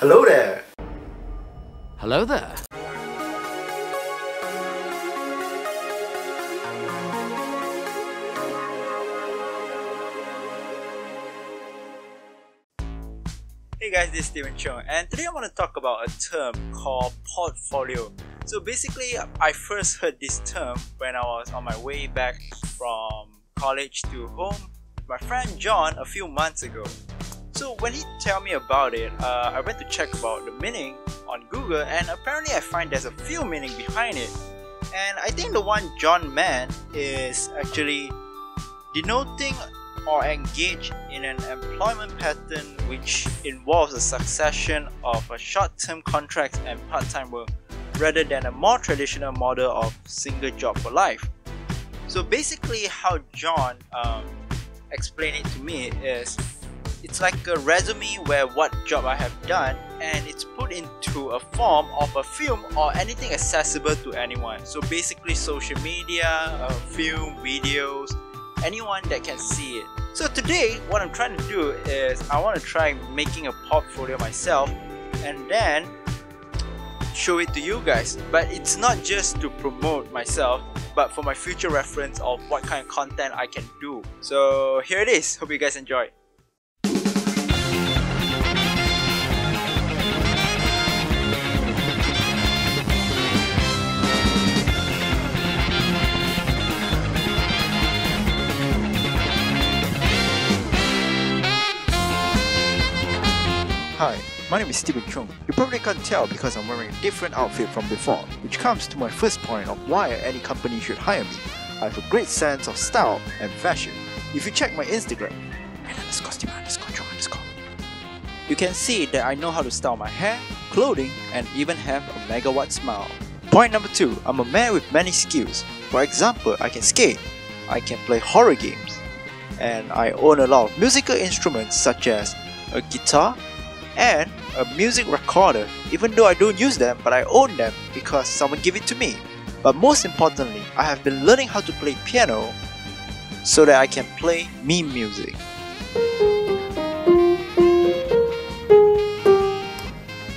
Hello there! Hello there. Hey guys, this is Steven Choong and today I want to talk about a term called portfolio. So basically, I first heard this term when I was on my way back from college to home with my friend Jon a few months ago. So when he told me about it, uh, I went to check about the meaning on Google and apparently I find there's a few meaning behind it. And I think the one Jon meant is actually denoting or engage in an employment pattern which involves a succession of short-term contracts and part-time work rather than a more traditional model of single job for life. So basically how Jon um, explained it to me is it's like a resume where what job I have done and it's put into a form of a film or anything accessible to anyone. So basically social media, uh, film, videos, anyone that can see it. So today what I'm trying to do is I want to try making a portfolio myself and then show it to you guys. But it's not just to promote myself but for my future reference of what kind of content I can do. So here it is. Hope you guys enjoy. Hi, my name is Steven Choong. You probably can't tell because I'm wearing a different outfit from before, which comes to my first point of why any company should hire me. I have a great sense of style and fashion. If you check my Instagram, you can see that I know how to style my hair, clothing, and even have a megawatt smile. Point number two, I'm a man with many skills. For example, I can skate, I can play horror games, and I own a lot of musical instruments such as a guitar, and a music recorder even though I don't use them but I own them because someone gave it to me. But most importantly, I have been learning how to play piano so that I can play meme music.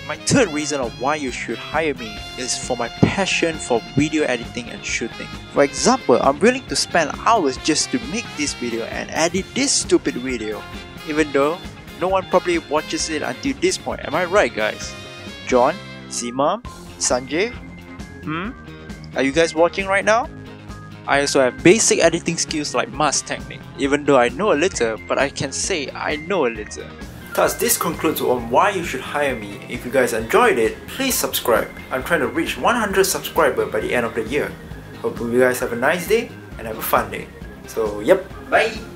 My third reason of why you should hire me is for my passion for video editing and shooting. For example, I'm willing to spend hours just to make this video and edit this stupid video, even though no one probably watches it until this point. Am I right, guys? Jon, Seema, Sanjay? Hmm? Are you guys watching right now? I also have basic editing skills like mask technique. Even though I know a little, but I can say I know a little. Thus, this concludes on why you should hire me. If you guys enjoyed it, please subscribe. I'm trying to reach 100 subscribers by the end of the year. Hope you guys have a nice day and have a fun day. So, yep, bye!